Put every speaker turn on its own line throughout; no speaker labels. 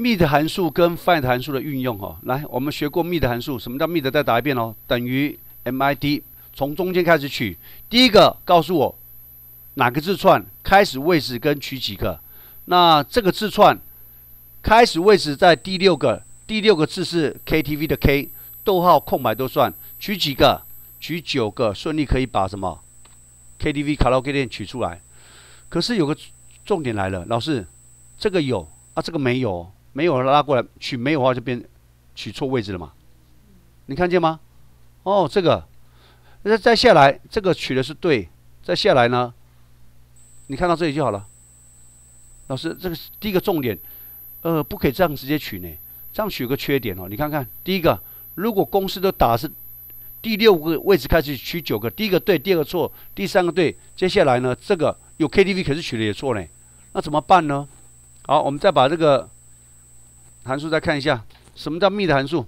mid 函数跟 find 函数的运用哦，来，我们学过 mid 函数，什么叫 mid？再答一遍哦，等于 mid，从中间开始取，第一个告诉我哪个字串开始位置跟取几个，那这个字串开始位置在第六个，第六个字是 KTV 的 K，逗号空白都算，取几个？取九个，顺利可以把什么 KTV 卡拉 OK 店取出来。可是有个重点来了，老师，这个有啊，这个没有。没有拉过来取没有的话就变取错位置了嘛？你看见吗？哦，这个，那再下来这个取的是对，再下来呢，你看到这里就好了。老师，这个第一个重点，呃，不可以这样直接取呢，这样取有个缺点哦。你看看，第一个，如果公式都打是第六个位置开始取九个，第一个对，第二个错，第三个对，接下来呢，这个有 KTV 可是取的也错呢，那怎么办呢？好，我们再把这个。函数再看一下，什么叫 mid 函数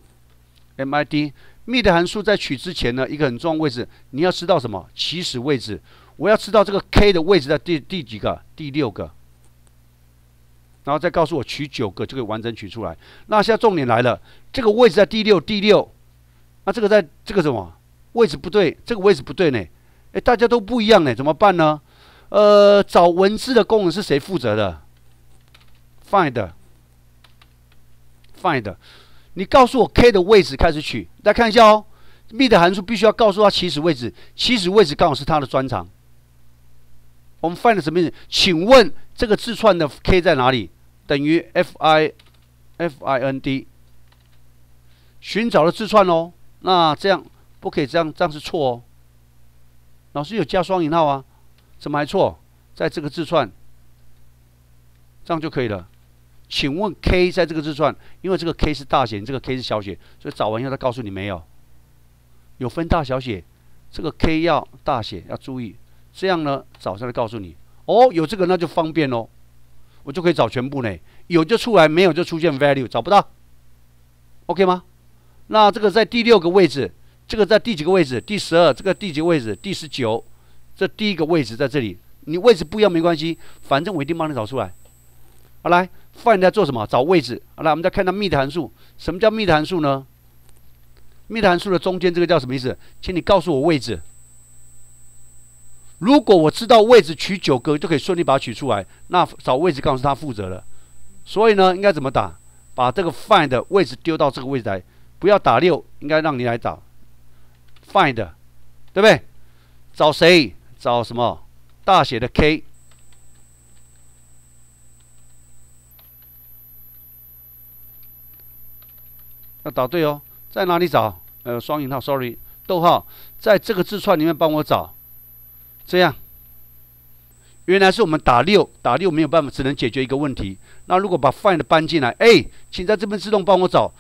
？mid mid 函数在取之前呢，一个很重要位置，你要知道什么？起始位置。我要知道这个 k 的位置在第第几个？第六个。然后再告诉我取九个就可以完整取出来。那现在重点来了，这个位置在第六，第六。那这个在这个什么位置不对？这个位置不对呢？哎，大家都不一样呢，怎么办呢？呃，找文字的功能是谁负责的？find。find，你告诉我 k 的位置开始取，来看一下哦。mid 的函数必须要告诉它起始位置，起始位置刚好是它的专长。我们 find 什么意思？请问这个字串的 k 在哪里？等于 find，寻找的字串哦。那这样不可以这样，这样是错哦。老师有加双引号啊？怎么还错？在这个字串，这样就可以了。请问 K 在这个字串，因为这个 K 是大写，这个 K 是小写，所以找完以后他告诉你没有，有分大小写，这个 K 要大写，要注意，这样呢找上来告诉你，哦，有这个那就方便喽，我就可以找全部呢，有就出来，没有就出现 value 找不到，OK 吗？那这个在第六个位置，这个在第几个位置？第十二，这个第几个位置？第十九，这第一个位置在这里，你位置不一样没关系，反正我一定帮你找出来，好来。Find 在做什么？找位置。好了，我们再看到密的函数。什么叫密的函数呢密的函数的中间这个叫什么意思？请你告诉我位置。如果我知道位置取九个就可以顺利把它取出来，那找位置刚好是他负责了。所以呢，应该怎么打？把这个 find 的位置丢到这个位置来，不要打六，应该让你来找 find，对不对？找谁？找什么？大写的 K。要答对哦，在哪里找？呃，双引号，sorry，逗号，在这个字串里面帮我找。这样，原来是我们打六，打六没有办法，只能解决一个问题。那如果把 find 搬进来，哎，请在这边自动帮我找。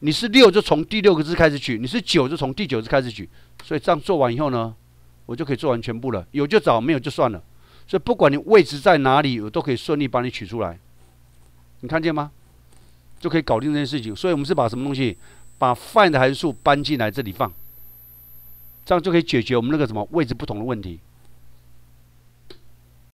你是六就从第六个字开始取，你是九就从第九字开始取。所以这样做完以后呢，我就可以做完全部了。有就找，没有就算了。所以不管你位置在哪里，我都可以顺利帮你取出来。你看见吗？就可以搞定这件事情，所以我们是把什么东西，把 find 函数搬进来这里放，这样就可以解决我们那个什么位置不同的问题。